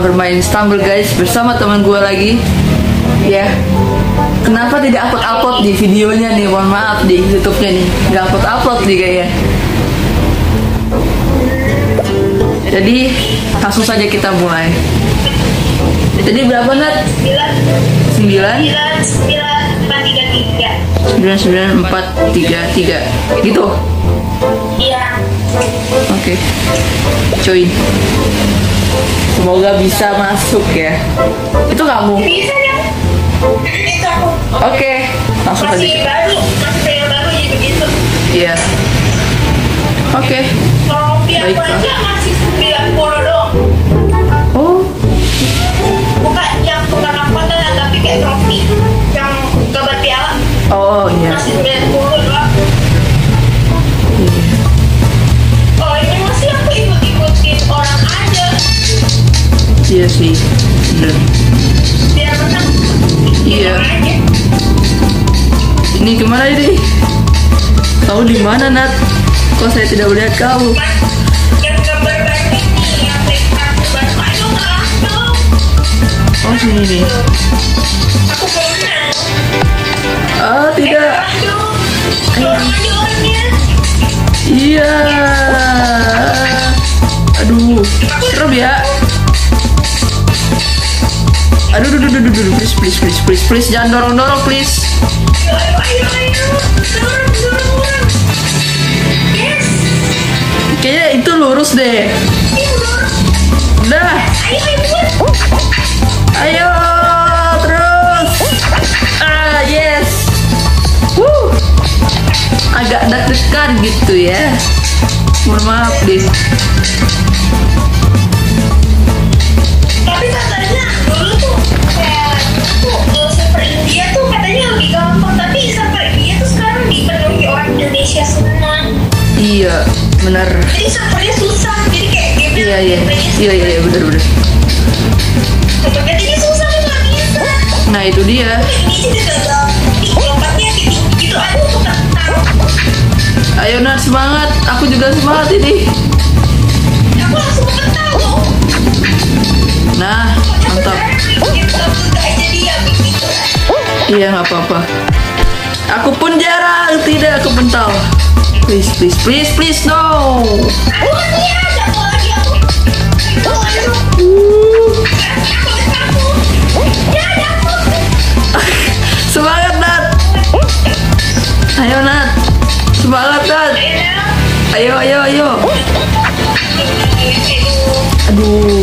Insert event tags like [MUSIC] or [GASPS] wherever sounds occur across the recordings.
bermain Stumble Guys. Bersama teman gue lagi. Ya. Kenapa tidak upload-upload di videonya nih, mohon maaf di YouTube-nya nih. Gak upload-upload nih kayaknya Jadi langsung saja kita mulai. Jadi berapa Nat? 9 sembilan sembilan empat tiga tiga. 9943 Gitu? iya. Oke. Join Semoga bisa masuk ya. Itu kamu bisa ya. Itu aku. Oke Langsung saja masih baru masih pengen baru jadi begitu. Iya. Oke. Trofi aku Baiklah. aja masih sembilan puluh doang. Oh. Bukan yang bukan angkatan tapi kayak trofi yang kabar piala. Oh iya. Masih sembilan puluh doang sih Bener Iya. Ini ke mana ini? Tahu di mana Nat? Kok saya tidak melihat kamu? Oh sini nih Eh, tidak Iya Aduh Serem ya Aduh, aduh, aduh, aduh, please, please, please, please, please, jangan dorong-dorong, please. ayo ayo dorong dorong dorong Kayaknya itu lurus deh. dorong Udah, ayo terus. Ah, yes. Wuh. Agak deg-degan gitu ya. Mohon maaf, deh. Iya, iya, iya, servernya jadi susah tuh nggak bisa Nah itu dia. ini gagal gitu Ayo Nat semangat. Aku juga semangat ini. aku langsung loh Nah, mantap. Iya nggak apa-apa. Aku pun jarang tidak aku mental. Please, please, please, please, no. Semangat Nat. Ayo Nat. Semangat Nat. Ayo, ayo, ayo. Aduh.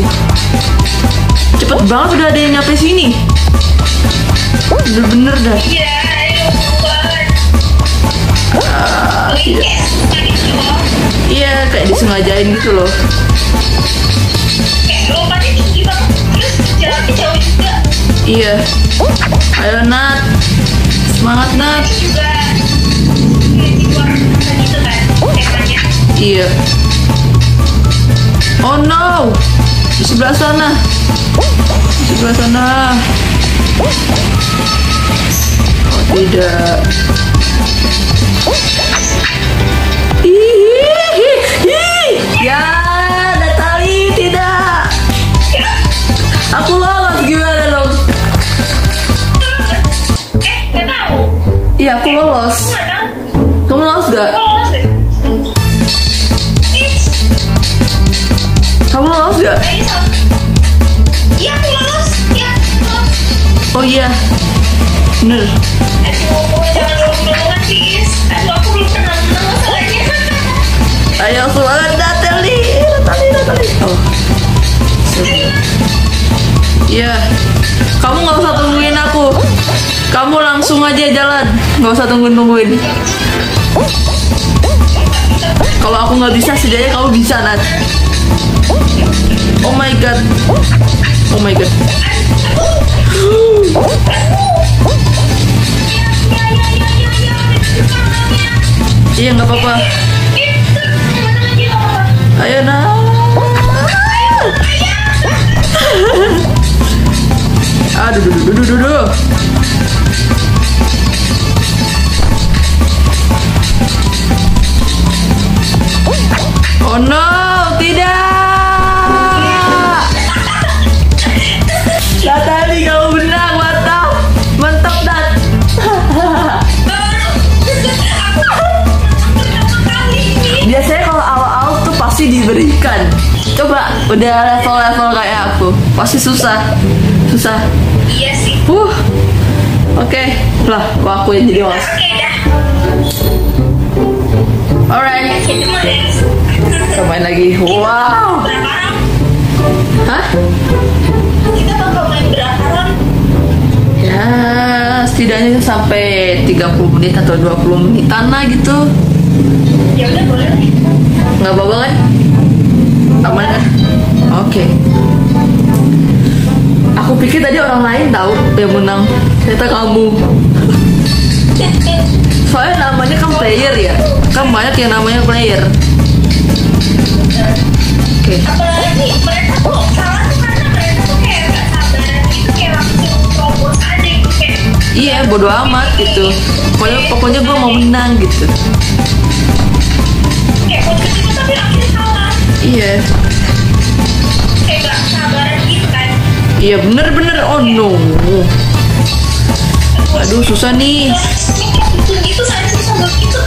Cepet banget udah ada yang nyampe sini. Bener-bener dah. Ah. Iya, kayak disengajain gitu loh. Iya. Ayo Nat. Semangat Nat. Iya. Oh no. Di sebelah sana. Di sebelah sana. Oh tidak. Ya, Natali tidak. Aku masalahnya. Ayo semangat Natali. Natali, Natali. Oh. Iya. Kamu nggak usah tungguin aku. Kamu langsung aja jalan. Nggak usah tungguin-tungguin. Kalau aku nggak bisa, setidaknya kamu bisa, Nat. Oh my god. Oh my god. [GASPS] [GASPS] [GASPS] Iya nggak apa-apa. Ayo na Aduh, duh, duh, duh, duh, duh. Oh no, tidak. Tata. Coba udah level-level kayak aku. Pasti susah. Susah. Iya sih. uh oke. Lah kok aku yang jadi host Oke dah. alright. Kita main lagi wow hah? Kita bakal main berapa round? ya setidaknya sampai 30 menit atau 20 menitan lah gitu. Ya udah boleh nggak apa-apa kan aman kan oke. Aku pikir tadi orang lain tahu yang menang. Ternyata kamu. Soalnya namanya kan player ya. Kan banyak yang namanya player. Oke. Apalagi mereka tuh salah tuh karena mereka tuh kayak gak sabaran gitu kayak langsung terobos aja gitu kayak iya bodo amat gitu. Pokoknya pokoknya gue mau menang gitu. Kayak iya kayak sabaran gitu kan iya bener-bener oh no aduh susah nih itu saya susah begitu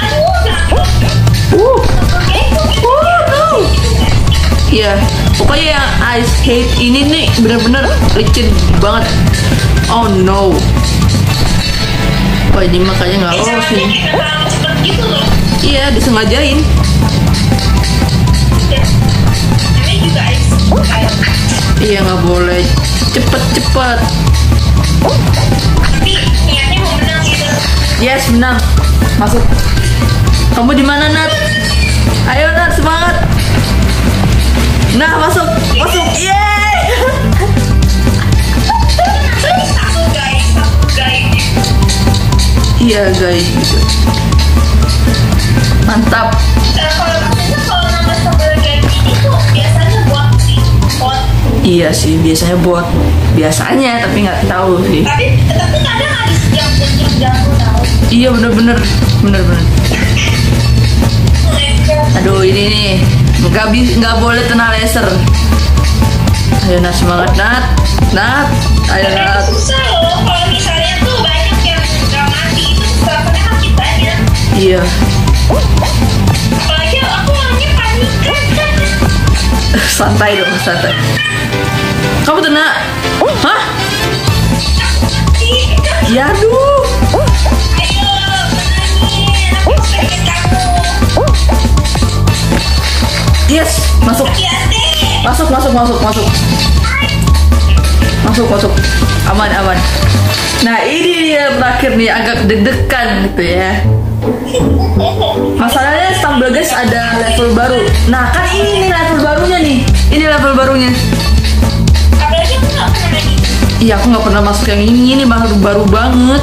uh Iya, pokoknya yang ice skate ini nih bener-bener licin banget. Oh no. Wah ini makanya nggak lolos nih. Iya disengajain. Iya nggak boleh cepet-cepet. tapi niatnya mau menang gitu Yes menang. Masuk. Kamu di mana Nat? Ayo Nat semangat. Nah masuk masuk. Yeay. Iya guys. Mantap. Iya sih biasanya buat biasanya tapi nggak tahu sih. tapi tapi kadang ada yang yang jago tahu Iya bener-bener bener-bener. Aduh ini nih nggak bi nggak boleh kena laser. Ayo Nat semangat Nat, Nat, ayo Nat. susah loh kalau misalnya tuh banyak yang nggak mati itu kelakuannya makin banyak Iya. apalagi aku orangnya panik kan santai dong santai. Kamu kena? Hah? Ya aduh. Yes masuk masuk masuk masuk masuk masuk masuk aman aman. Nah ini dia terakhir nih agak deg-degan gitu ya. Masalahnya Stumble Guys ada level baru. Nah kan ini nih level barunya nih. Ini level barunya. Iya aku nggak pernah masuk yang ini. Ini baru baru banget.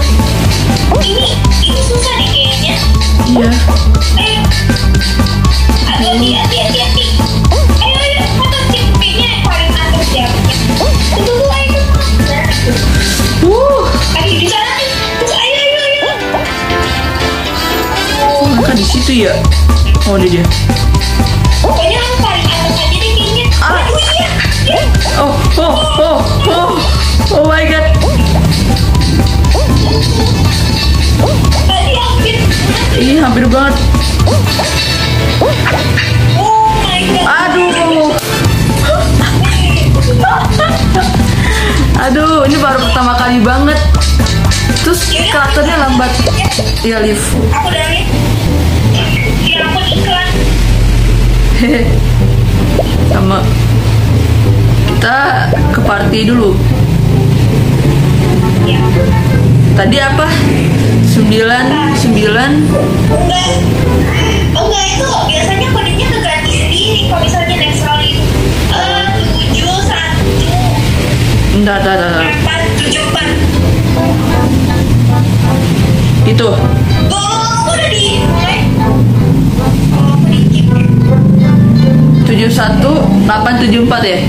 ini ini susah deh kayaknya Iya. hati ayo ya Nah, Uh. ayo di sana nih terus ayo ayo ayo Oh, di situ ya. Oh ini dia. pokoknya yang paling atas aja deh kayaknya Ah. iya iya. Oh oh oh oh. Oh my god. tadi hampir banget. oh my god Aduh. Aduh, ini baru pertama kali banget. Terus karakternya lambat. Iya, Liv. aku dari ya aku iklan Hehe. Sama kita ke party dulu. Ya Tadi apa? 9 9 enggak oh enggak itu biasanya kodenya keganti sendiri kalau misalnya next kali eh tujuh satu Entar, entar, entar. empat tujuh empat Itu. oh aku udah di mulai oh aku di keep 71 874 ya?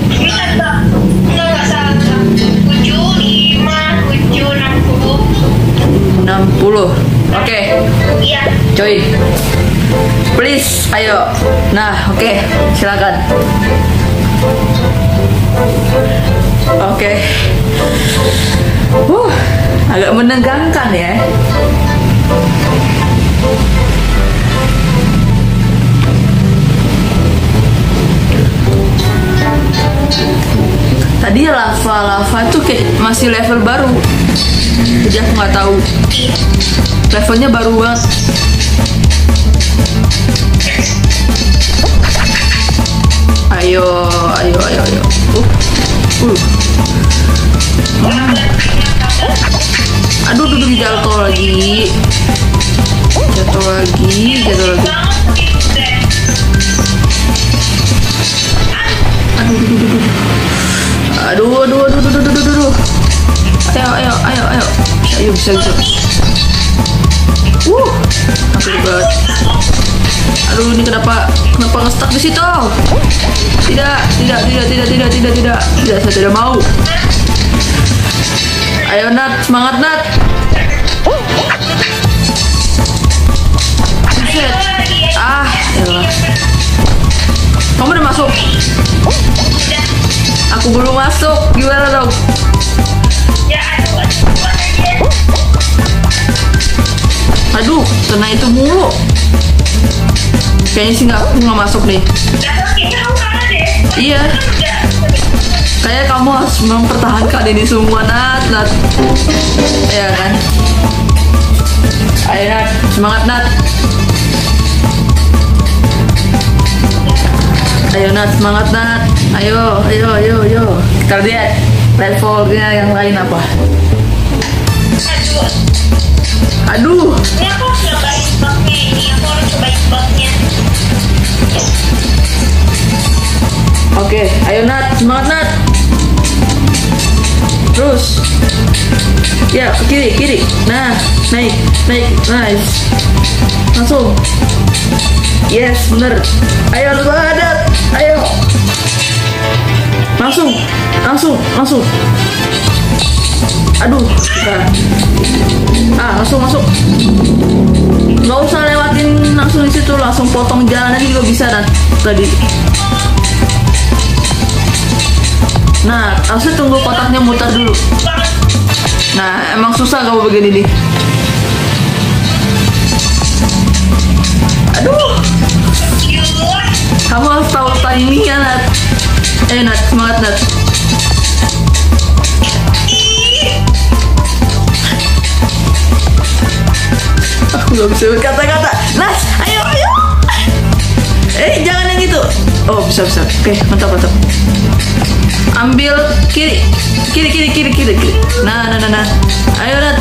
60. Oke, iya coy. Please, ayo. Nah, oke, silakan. Oke. Uh, agak menegangkan ya. Lava lava tuh kayak masih level baru. Jadi aku nggak tahu. Levelnya baru banget. Ayo ayo ayo ayo. Uh, uh. Hmm. aduh duduk jatuh lagi. Jatuh lagi jatuh lagi Aduh, aduh, aduh, aduh, aduh, aduh, aduh. Ayo, ayo, ayo, ayo. Ayo, bisa, bisa. Uh, hampir banget. Aduh, ini kenapa kenapa ngestak di situ? Tidak, tidak, tidak, tidak, tidak, tidak, tidak. Tidak, saya tidak mau. Ayo, Nat, semangat, Nat. Ah, ya Kamu udah masuk? Aku belum masuk. Gimana dong? Ya aduh, aduh, aduh. aduh. Kena itu mulu. Kayaknya sih nggak nggak masuk nih. Deh. iya. Kayak kamu harus mempertahankan ini semua Nat. Nat. Ya kan? Ayo Nat. Semangat Nat. Ayo Nat. Semangat Nat ayo ayo ayo ayo. Kita lihat levelnya yang lain apa. Aduh, aduh ini aku harus nyobain bugnya ini. Aku harus cobain bugnya. oke ayo Nat. Semangat Nat. Terus. Ya ke kiri kiri. Nah naik naik. Nice. Langsung. Yes bener. Ayo lu badat ayo langsung langsung langsung. Aduh kita ah langsung masuk. Nggak usah lewatin langsung di situ langsung potong jalan aja juga bisa dan. Tadi nah harusnya tunggu kotaknya mutar dulu. Nah emang susah kamu begini nih Ih, aku gak bisa berkata-kata. Nas ayo ayo. Eh jangan yang itu. Oh bisa bisa. Oke mantap mantap. Ambil kiri. Kiri kiri kiri kiri kiri. Nah nah nah nah. Ayo Nat.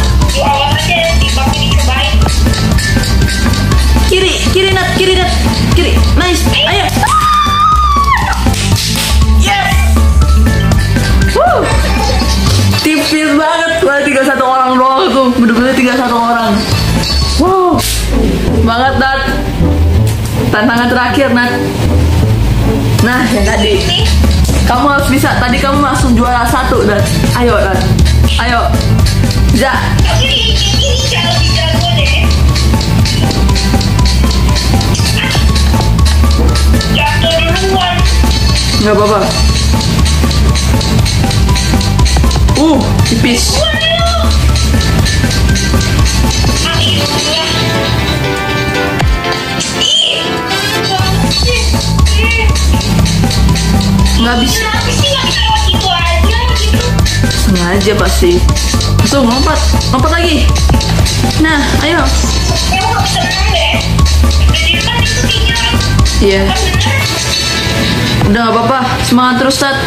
Kiri kiri Nat. Kiri Nat. Kiri. Nice. Ayo tipis banget Wah, tinggal satu orang doang tuh. Bener-bener tinggal satu orang. Wow. Banget Nat. Tantangan terakhir Nat. Nah yang tadi. Kamu harus bisa. Tadi kamu langsung juara satu Nat. Ayo Nat. Ayo. Bisa ini ini uh tipis. Nggak bisa nggak aja sengaja pasti langsung lompat lompat lagi. Nah ayo. Ya iya. Bener. udah nggak apa-apa. Semangat terus Tat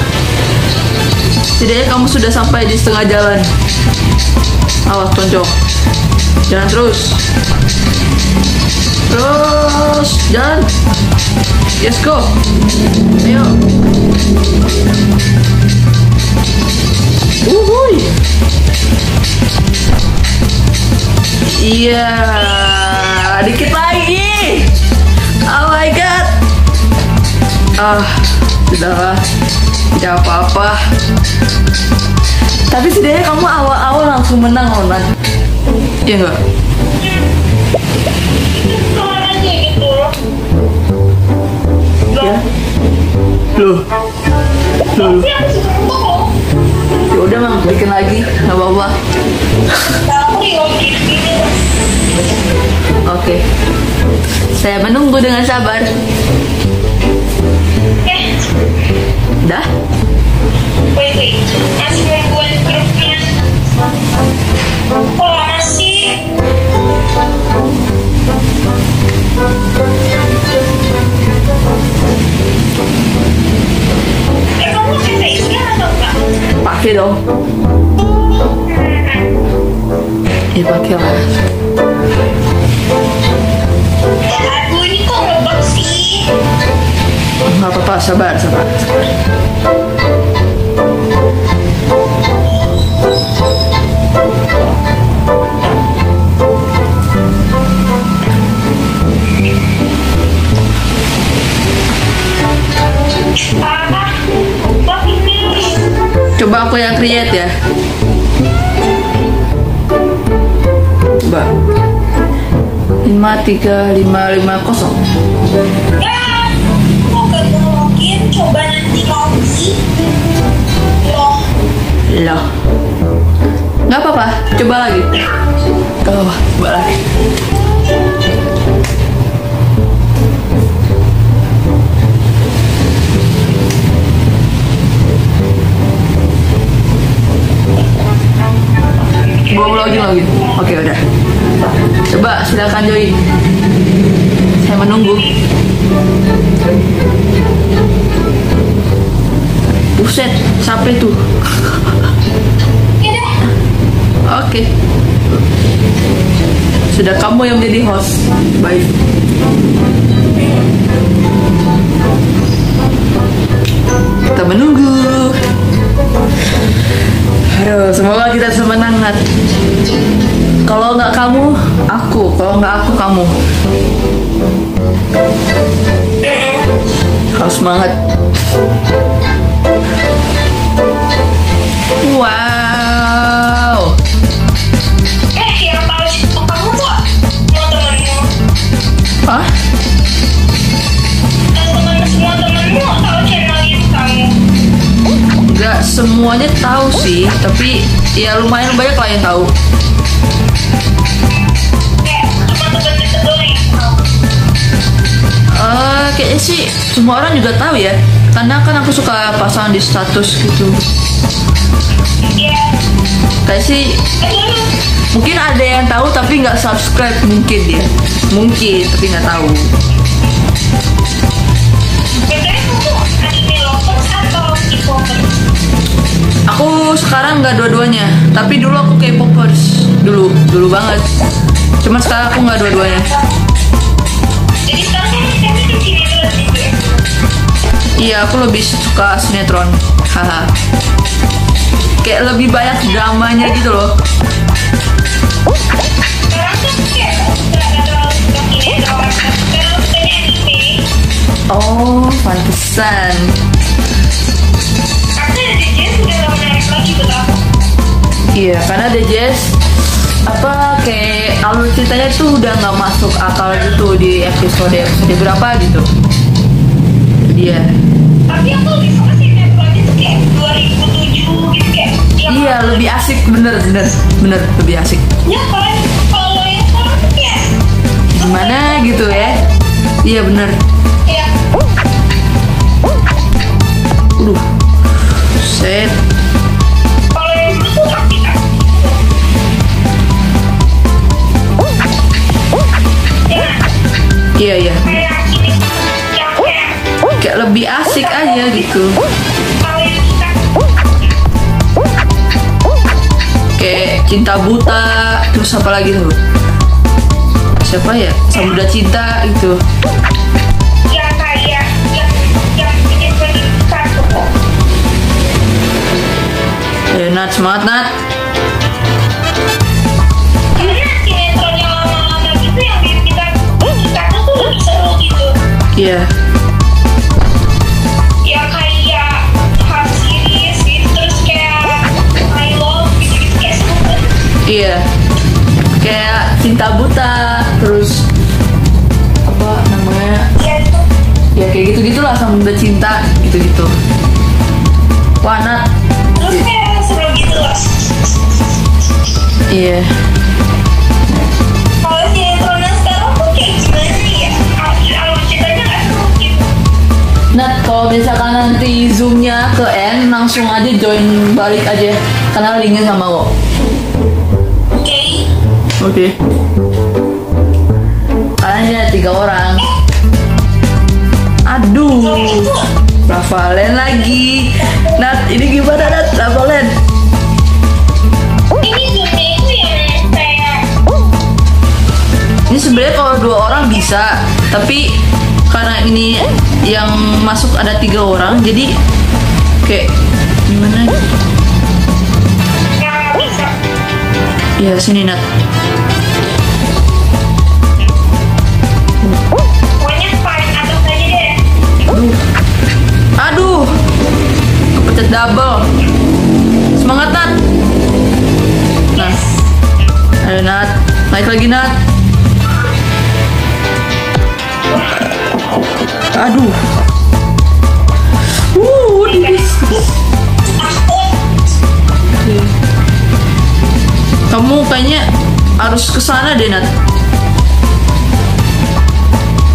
setidaknya kamu sudah sampai di setengah jalan awas tonjok jalan terus terus jalan yes go ayo Uhuy. Iya, dikit lagi. Oh my god. Ah, sudahlah. Tidak apa-apa. Tapi setidaknya kamu awal-awal langsung menang, Ronan. Iya gak? Iya. Loh. Loh. Ya udah, Mam, bikin lagi. Nggak apa-apa. Oke. Saya menunggu dengan sabar. Pois é. Mas com o microfone. Como assim? Eu não vou fazer isso, né, Natal? Paquerou. Igual aquela. Nggak apa-apa, sabar, sabar. Coba aku yang create ya. Coba. lima tiga lima lima kosong. Coba lagi. Oh, coba lagi. Belum login login. Oke udah. Coba silakan join. Saya menunggu. Buset, siapa itu? [LAUGHS] Oke. Sudah kamu yang menjadi host. Baik. Kita menunggu. Aduh, semoga kita semangat. Kalau nggak kamu, aku. Kalau nggak aku, kamu. Harus semangat. Wow. Semuanya tahu sih, tapi ya lumayan banyak lah yang tahu. Eh, kayaknya sih semua orang juga tahu ya, karena kan aku suka pasang di status gitu. Kayak sih mungkin ada yang tahu tapi nggak subscribe mungkin ya, mungkin tapi nggak tahu. Aku sekarang nggak dua-duanya, tapi dulu aku K-popers dulu, dulu banget. Cuman sekarang aku nggak dua-duanya. Jadi sekarang kamu gitu ya? Iya, aku lebih suka sinetron. Haha. Kayak lebih banyak dramanya gitu loh. Sekarang tuh Iya, karena The Jazz apa kayak alur ceritanya tuh udah nggak masuk akal gitu di episode episode berapa gitu. Dia. Tapi aku kayak 2007 gitu kayak. Iya, lebih asik bener bener bener lebih asik. Ya kalau yang sekarang tuh kayak Gimana gitu ya? Iya bener. ya Udah. Set. Iya iya. kayak lebih asik aja gitu. Kayak cinta buta, terus apa lagi tuh? Siapa ya? Samudra cinta kok. Ya, Nat, semangat Nat. Iya. Ya kayak hard series gitu terus kayak I love gitu gitu kayak. Iya. Kayak cinta buta, terus apa namanya? Ya itu Ya kayak gitu gitulah samudra cinta, gitu-gitu. Wah Nat. terus kayak seru gitu loh. Iya. Kalau kalau misalkan nanti zoomnya ke N, langsung aja join balik aja karena linknya sama lo. Oke. Oke. Kalian ada tiga orang. Aduh. Rafalen lagi. Nat, ini gimana Nat? Rafalen. ini dunia itu yang kayak Ini sebenarnya kalau dua orang bisa, tapi karena ini yang masuk ada tiga orang, jadi kayak gimana? bisa. Ya sini Nat. Aduh. Kepencet double. Semangat Nat. Nah. Ayo Nat. Naik lagi Nat. Aduh. Uh. Kamu kayaknya harus ke sana deh Nat.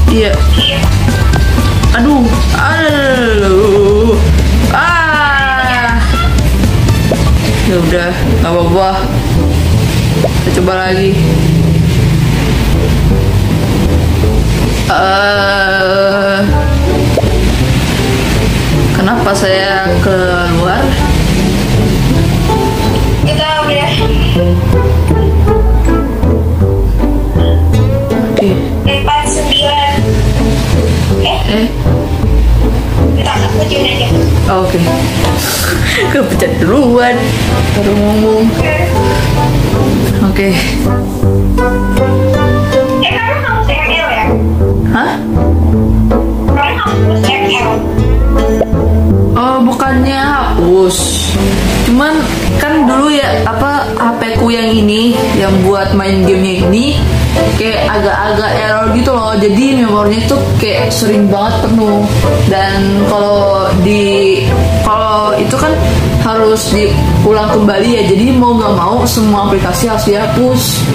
Iya. Aduh. Aduh. Ah. Ya udah, nggak apa-apa. Coba lagi. Eh, kenapa saya keluar? Kita udah Oke. empat sembilan. Eh, Eh, kita akutin aja. oke. Kepencet duluan. Baru ngomong. Oke. Eh, main gamenya ini kayak agak-agak error gitu loh. Jadi memorinya tuh kayak sering banget penuh. Dan kalau di kalau itu kan harus diulang kembali ya. Jadi mau nggak mau semua aplikasi harus dihapus.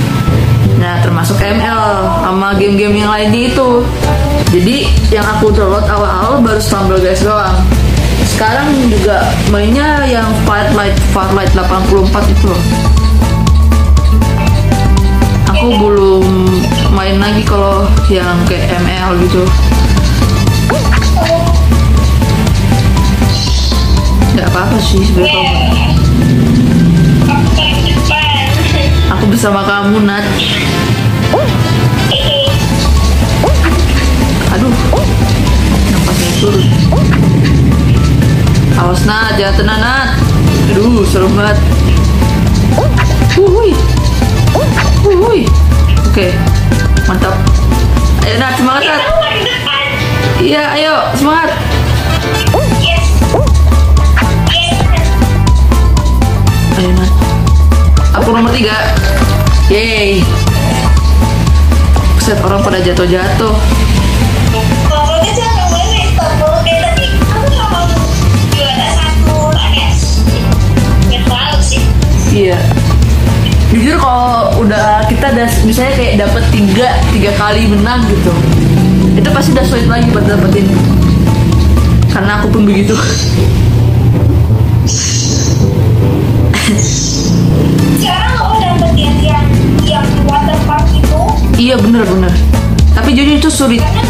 Nah, termasuk ML sama game-game yang lainnya itu. Jadi yang aku download awal-awal baru Stumble Guys doang. Sekarang juga mainnya yang Firelight Firelight 84 itu loh. Aku belum main lagi kalau yang kayak ML gitu. Gak apa-apa sih sebenarnya. kalau- Aku bersama kamu Nat. Aduh. Kenapa saya turun? Awas Nat, jangan tenang Nat. Aduh, serem banget. Wuhui. Oke, mantap. Ayo Nat, semangat Nat. Iya, ayo, semangat. Ayo Nat. Aku nomor tiga. Yeay. Buset, orang pada jatuh-jatuh. Kalau kita Jujur kalau udah kita udah misalnya kayak dapet tiga tiga kali menang gitu, itu pasti udah sulit lagi buat dapetin. Karena aku pun begitu. Sekarang kamu dapet yang yang yang water park itu, iya bener bener. Tapi jujur itu sulit. karena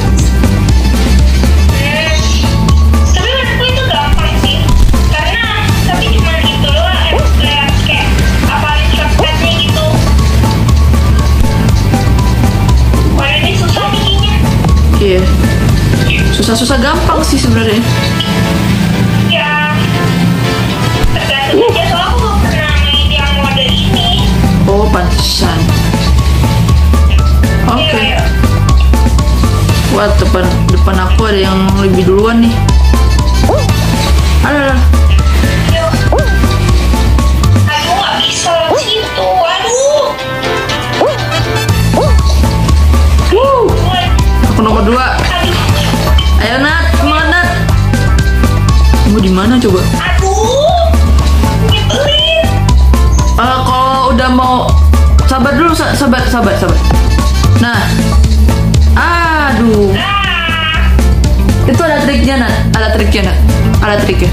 Susah-susah gampang sih sebenarnya. Ya, tergantung aja soalnya aku belum pernah main yang mode ini. Oh pantesan. Oke. Iya, Wah depan depan aku ada yang lebih duluan nih. Aduh, coba? Aduh. Uh, kalau udah mau sabar dulu, sabar, sabar, sabar. Nah, aduh. Ah. Itu ada triknya, nak, Ada triknya, nak, Ada triknya.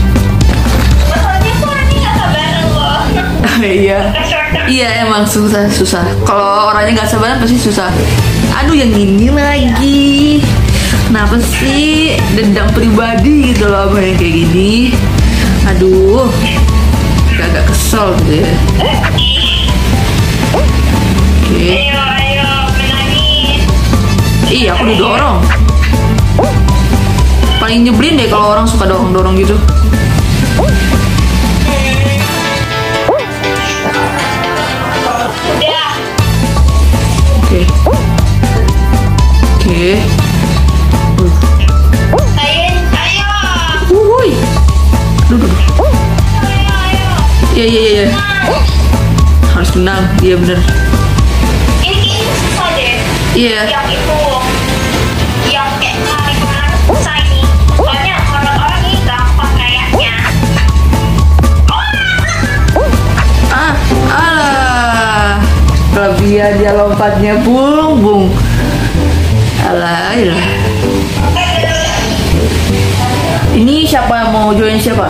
Masalahnya tuh nggak sabaran loh. [LAUGHS] iya. Iya emang susah susah. Kalau orangnya nggak sabaran pasti susah. Aduh yang ini lagi kenapa sih dendam pribadi gitu loh apa yang kayak gini Aduh, agak kesel gitu ya. Oke. Menangis. Iya aku didorong. Paling nyebelin deh kalau orang suka dorong-dorong gitu. Oke. Oke. Ayo, Iya iya iya. iya. Harus menang. Iya bener. Ini kayaknya susah deh. Iya. Yang itu. Yang kayak tarik ke mana susah ini. Soalnya orang-orang ini gampang kayaknya. Ah, alah. Kelebihan dia lompatnya bung bung. Alah, alah. Ini siapa yang mau join siapa?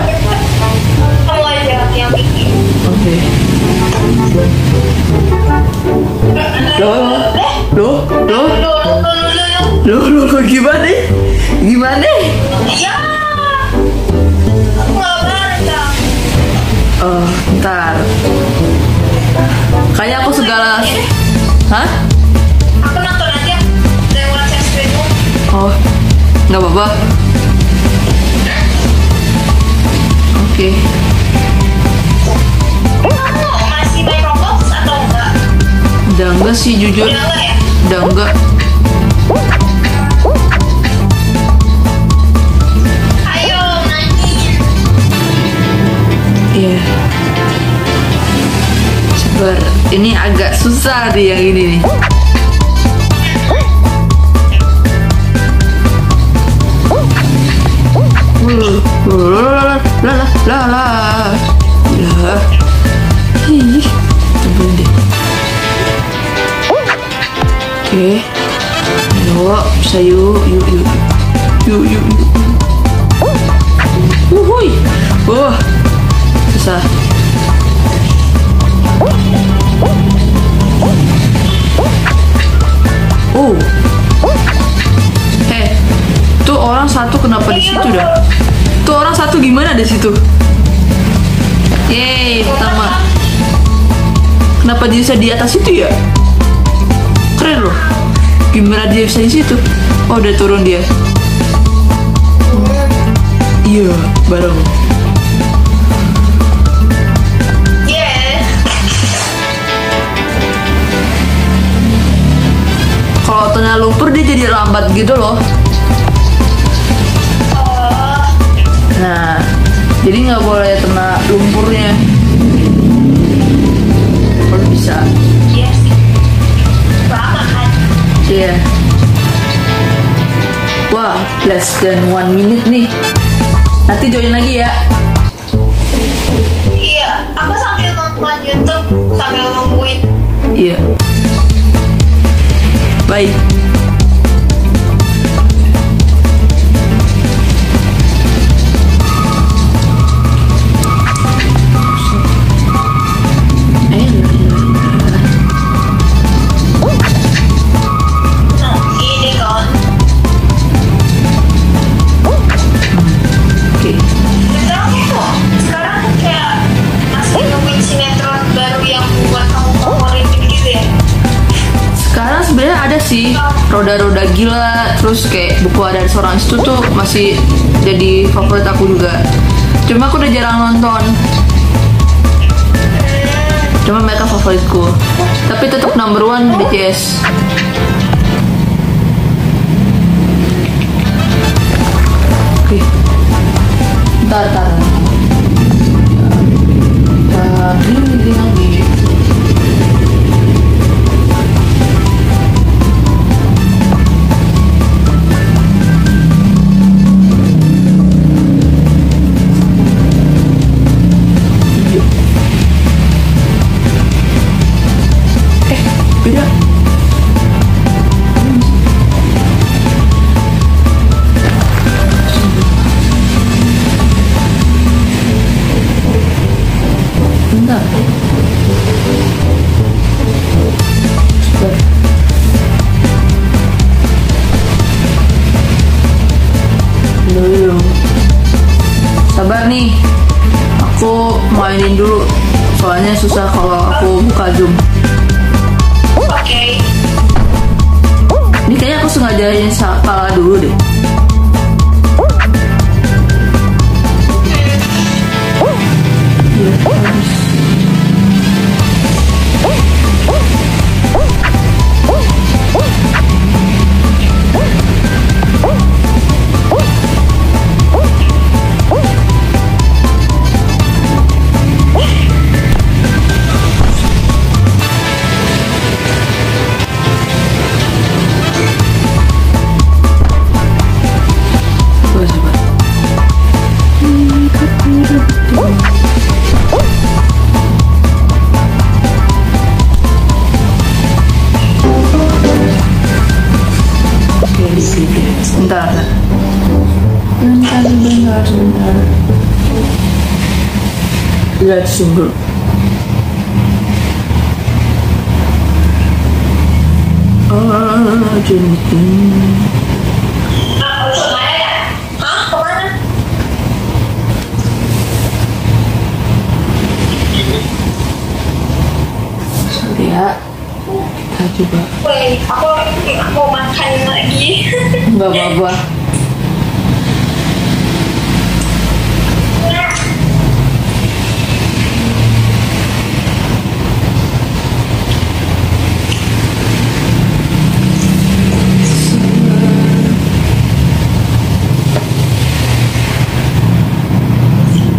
Loh, loh? Ya. Oh. Oh, apa-apa. Oke. Kamu enggak sih jujur. Udah enggak. Ayo. Iya. Sabar. Ini agak susah nih yang ini nih. Wuh, lah lah lah lah Oke. Yuk, bisa yuk, yuk, yuk, yuk, yuk, yuk. Wuhui. Wah, susah. Oh. Eh, tuh orang satu kenapa di situ dah? Tuh orang satu gimana di situ? Yeay, pertama. Kenapa bisa di atas itu ya? Keren loh. Gimana dia bisa di situ? Oh, udah turun dia. Iya, bareng. Yeah. Kalau tengah lumpur dia jadi lambat gitu loh. Oh, Nah, jadi nggak boleh kena lumpurnya. Iya. Wah, less than one minute nih. Nanti join lagi ya. Iya, aku sambil nonton YouTube sambil nungguin. Iya. Bye. Roda-roda gila, terus kayak buku ada seorang itu tuh masih jadi favorit aku juga. Cuma aku udah jarang nonton. Cuma mereka favoritku. Tapi tetap number one BTS. Oke. Ntar, ntar. Ya, ini, ini lagi. belum. Sabar nih. Aku mainin dulu. Soalnya susah kalau aku buka zoom. Oke. Okay. ini kayaknya aku sengajain kalah dulu deh. Yeah. Ya. Kita coba. Woi, aku mau makan lagi. Enggak apa-apa.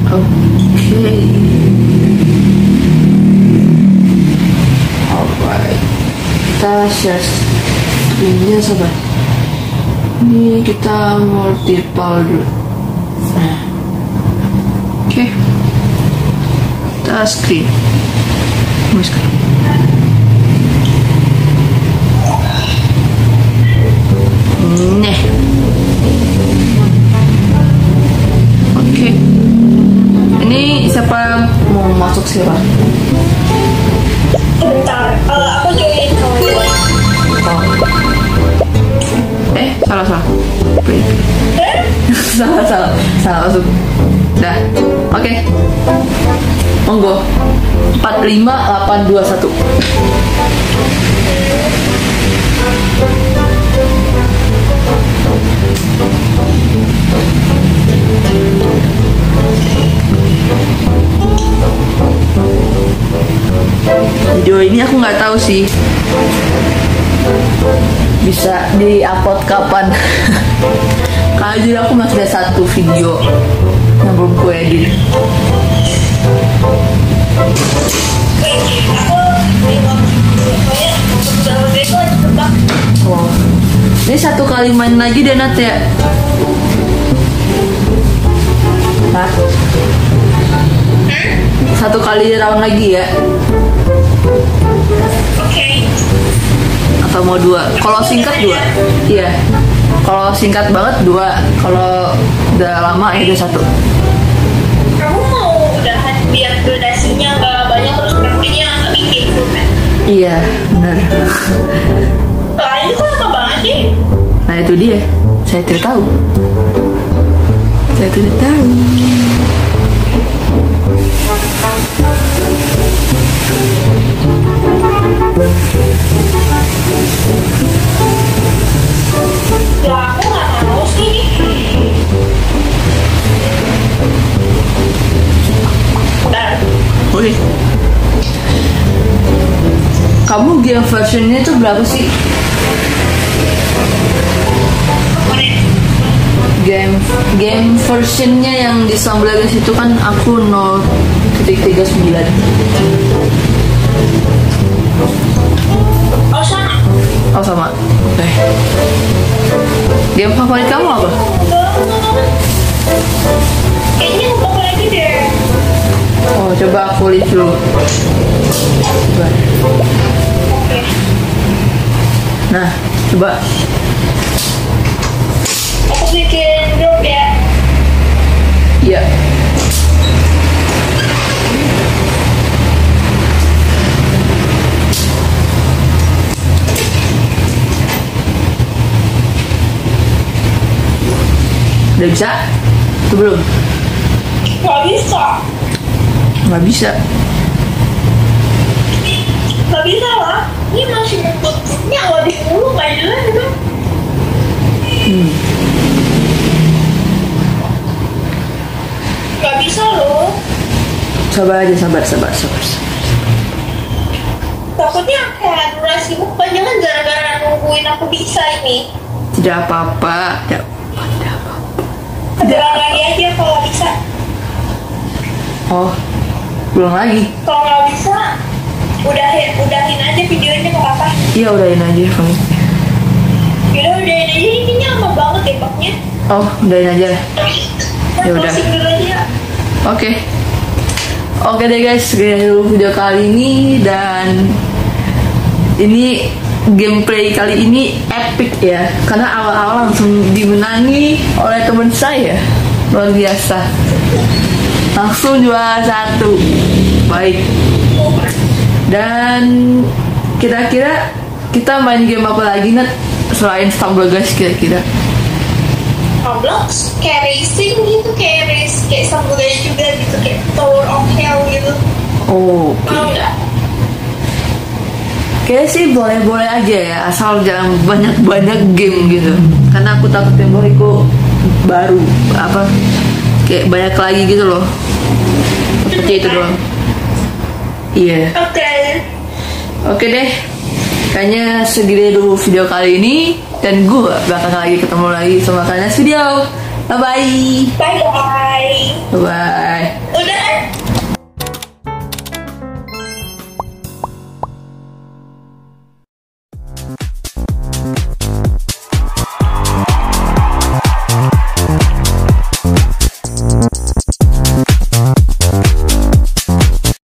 Oke. Kita share screen-nya sobat. Ini kita multiple dulu. Nah. Oke. Kita screen. Mau. Oke. Ini siapa mau masuk siapa? Bentar, eh, aku join. Oh. Eh, salah salah. Eh? [LAUGHS] salah salah salah masuk. Dah. Oke. Monggo. 45821. Video ini aku nggak tahu sih. Bisa di upload kapan? [LAUGHS] Kalau jadi aku masih ada satu video yang belum ku edit. Ini satu kali main lagi deh Nat ya. Satu kali round lagi ya atau mau dua kalau singkat dua iya kalau singkat banget dua kalau udah lama ya udah satu Kamu mau udahan biar durasinya nggak banyak terus nantinya nggak bikin kan? iya benar Lah ini kok lama banget sih? Nah itu dia, saya tidak tahu. Saya tidak tahu. Lah aku Kamu game versionnya itu berapa sih? Game game versionnya yang di Guys itu kan aku 0.39 Oh sana. Oh sama. Oke. Game favorit kamu apa? Kayaknya aku lagi deh. Oh coba aku lihat dulu. Coba. Nah coba. Aku bikin grup ya. Iya. Udah bisa? Itu belum? Gak bisa. nggak bisa Gak bisa lah. Ini masih ngebut-butnya lebih mulu kayak jelas itu. hmm. Gak bisa loh. sabar aja sabar sabar sabar, sabar. Takutnya kayak durasi panjangan gara-gara nungguin aku bisa ini. tidak apa-apa tidak apa tidak apa Kejalan lagi aja kalau bisa. oh belum lagi Kalau nggak bisa, udahin, udahin aja videonya nggak apa-apa. iya udahin aja kamu Yaudah udahin aja, ini kayaknya lama banget ya baknya. oh udahin aja Ya udah. Oke. Oke deh guys, dulu video kali ini dan ini gameplay kali ini epic ya. Karena awal-awal langsung dimenangi oleh teman saya. Luar biasa. Langsung juara satu. Baik. Dan kira-kira kita main game apa lagi Nat? Selain Stumble guys kira-kira. Roblox kayak racing gitu, kayak race, kayak sambutan juga gitu, kayak Tower of Hell gitu. oh Mau nggak? Kayaknya sih boleh-boleh aja ya, asal jangan banyak-banyak game gitu. Karena aku takut memoriku baru apa kayak banyak lagi gitu loh. Seperti itu doang. Iya. Oke. Oke deh. Kayaknya segini dulu video kali ini dan gue bakal lagi ketemu lagi sama kalian next video. Bye bye. Bye bye. Bye bye. Udah